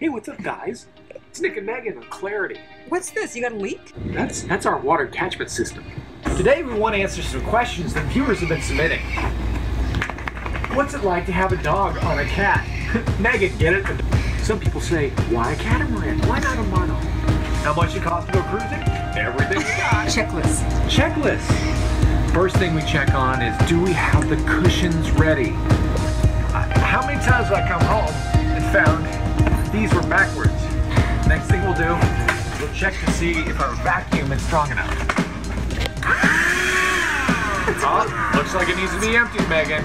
Hey, what's up, guys? It's Nick and Megan of Clarity. What's this? You got a leak? That's that's our water catchment system. Today we want to answer some questions that viewers have been submitting. What's it like to have a dog on a cat? Megan, get it? Some people say, why a catamaran? Why not a mono? How much it costs to go cruising? Everything we got. Checklist. Checklist. First thing we check on is do we have the cushions ready? How many times have I come home and found these were backwards? Next thing we'll do, we'll check to see if our vacuum is strong enough. Ah! Oh, looks like it needs to be emptied, Megan.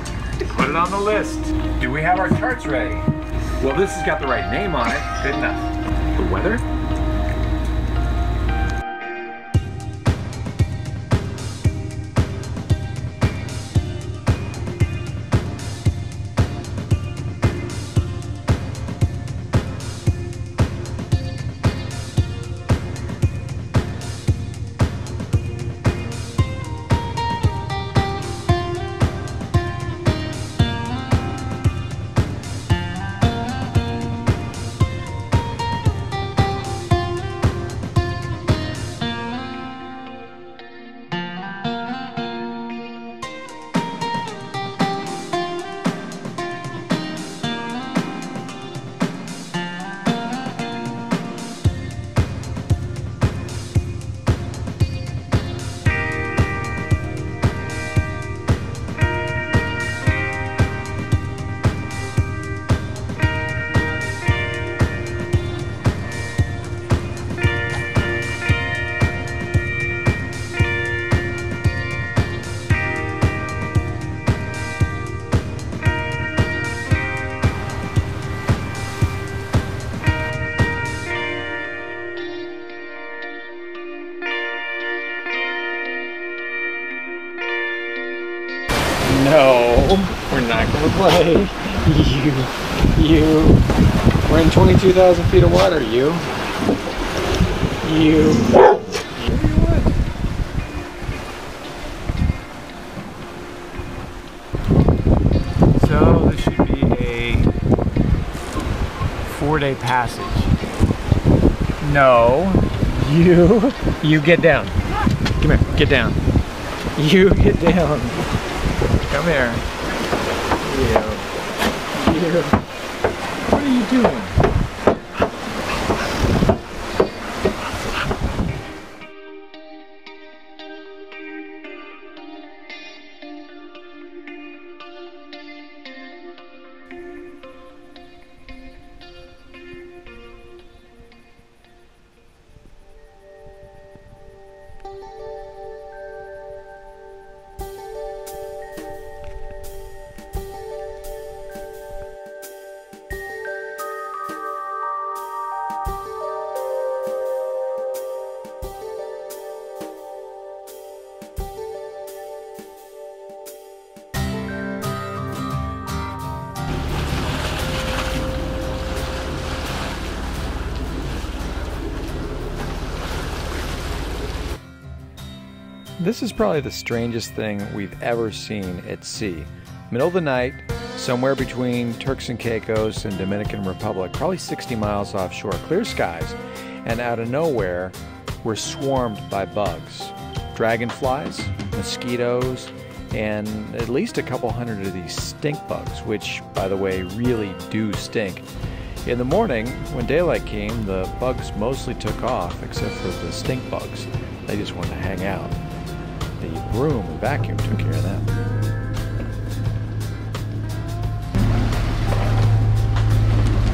Put it on the list. Do we have our charts ready? Well, this has got the right name on it. Good enough. The weather? No, we're not gonna play. You, you. We're in 22,000 feet of water. You, you. So this should be a four-day passage. No, you, you get down. Come here, get down. You get down. Come here. You. What are you doing? This is probably the strangest thing we've ever seen at sea. Middle of the night, somewhere between Turks and Caicos and Dominican Republic, probably 60 miles offshore, clear skies, and out of nowhere, we're swarmed by bugs. Dragonflies, mosquitoes, and at least a couple hundred of these stink bugs, which, by the way, really do stink. In the morning, when daylight came, the bugs mostly took off, except for the stink bugs. They just wanted to hang out. The broom and vacuum took care of that.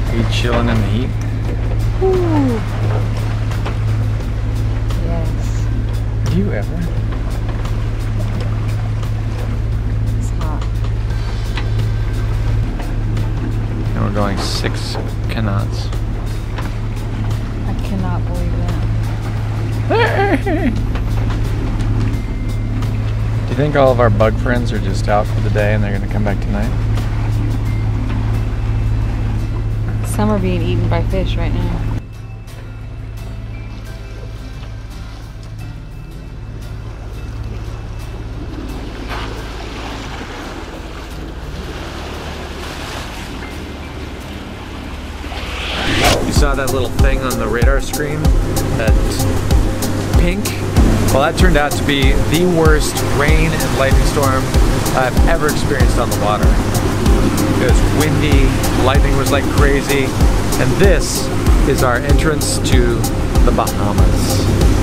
Are you chilling in the heat? Yes, Do you ever? it's hot. And we're going six knots. I cannot believe that. Do you think all of our bug friends are just out for the day and they're going to come back tonight? Some are being eaten by fish right now. You saw that little thing on the radar screen, that pink. Well, that turned out to be the worst rain and lightning storm I've ever experienced on the water. It was windy, lightning was like crazy, and this is our entrance to the Bahamas.